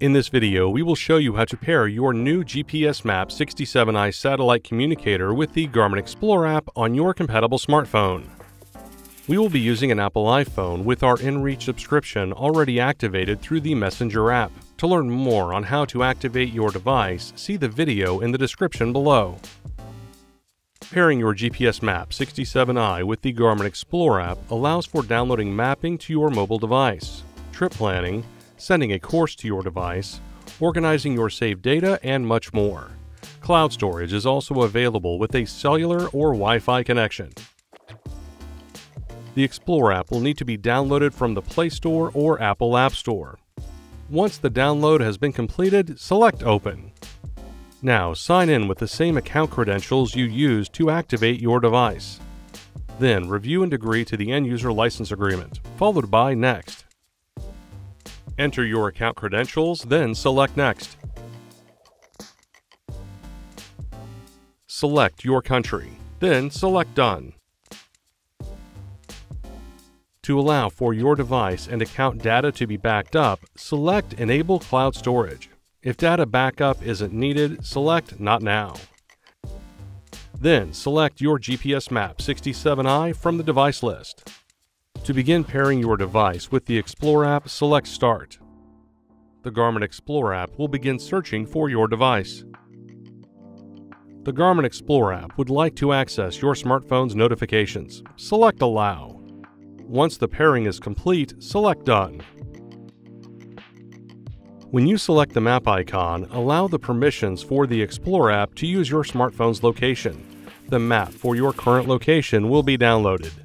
In this video, we will show you how to pair your new GPSMAP 67i satellite communicator with the Garmin Explore app on your compatible smartphone. We will be using an Apple iPhone with our InReach subscription already activated through the Messenger app. To learn more on how to activate your device, see the video in the description below. Pairing your GPSMAP 67i with the Garmin Explore app allows for downloading mapping to your mobile device, trip planning, sending a course to your device, organizing your saved data, and much more. Cloud storage is also available with a cellular or Wi Fi connection. The Explore app will need to be downloaded from the Play Store or Apple App Store. Once the download has been completed, select Open. Now sign in with the same account credentials you used to activate your device. Then review and agree to the end user license agreement, followed by Next. Enter your account credentials, then select Next. Select your country, then select Done. To allow for your device and account data to be backed up, select Enable Cloud Storage. If data backup isn't needed, select Not Now. Then select your GPSMAP 67i from the device list. To begin pairing your device with the Explore app, select Start. The Garmin Explore app will begin searching for your device. The Garmin Explore app would like to access your smartphone's notifications. Select Allow. Once the pairing is complete, select Done. When you select the map icon, allow the permissions for the Explore app to use your smartphone's location. The map for your current location will be downloaded.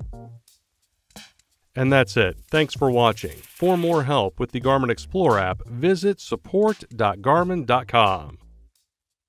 And that's it. Thanks for watching. For more help with the Garmin Explore app, visit support.garmin.com.